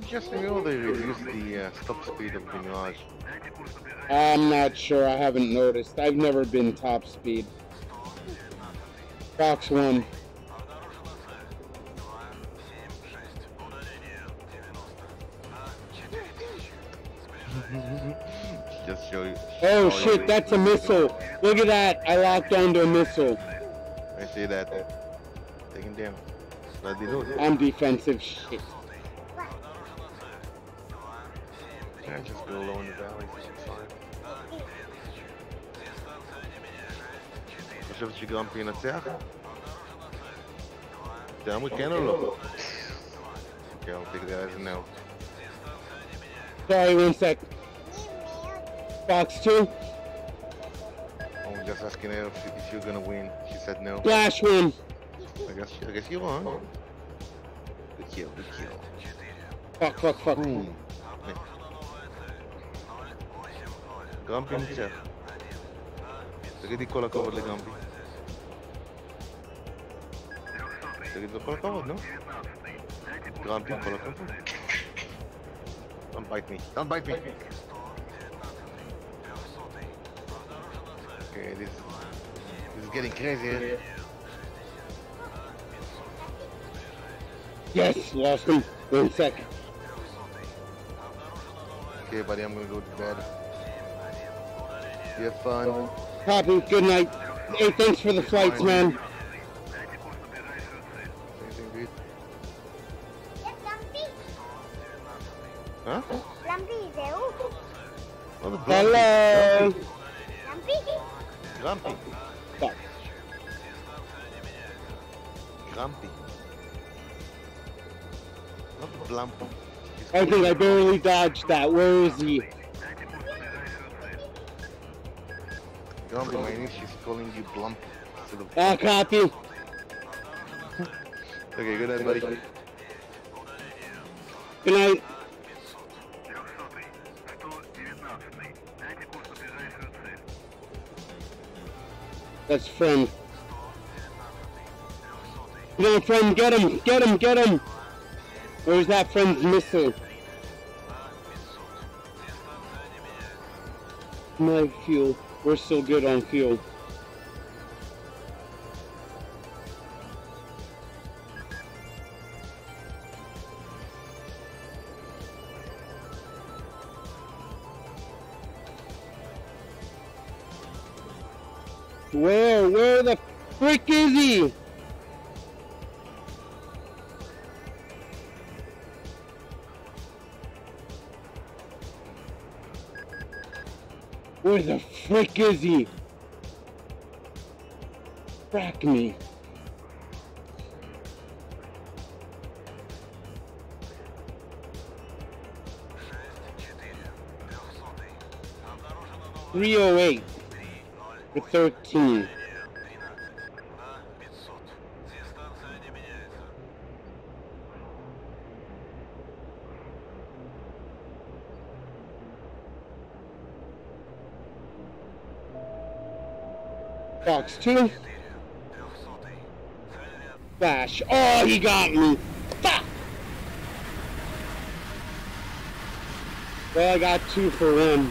me or they reduced the uh, stop speed of the Mirage? I'm not sure. I haven't noticed. I've never been top speed. Fox 1. just show you. Oh shit, that's a missile. Look at that. I locked onto a missile. I see that. Take him down. Let me know. I'm defensive shit. I just go low in the valley for some time. חושבת שגרם ינצח? גם כן או לא? Okay, I'll take that as a no. Sorry, one sec. Fox two. I'm just asking her if, if you're gonna win. She said no. Flash win. I guess I guess you won. Good kill, good kill. Fuck, fuck, fuck. Boom. גרמפי ניצח. תגידי כל הכבוד לגרמפי. תגיד לו כל הכבוד, נו. גרמפי, כל הכבוד. Don't bite me. Don't bite me. Okay, this, this is getting crazy. here. Yes, lost him. One sec. Okay, buddy, I'm gonna go to bed. You have fun. Copy. Good night. Hey, thanks for the flights, man. Anything? Lumpy, Huh? Lumpy, Zéu. Hello. Lumpy, Grumpy. Fuck. Grumpy. Not the blump. I think I barely dodged that. Where is he? Grumpy, my niece, she's calling you blump. Ah, copy. Okay, good night, buddy. Good night. That's friend. No, friend, get him, get him, get him. Where's that friend's missile? My fuel. We're still good on fuel. Where? Where the frick is he? Where the frick is he? Frack me. Three oh eight for thirteen. Fox two. Bash. Oh, he got me. Fuck. Well, I got two for him.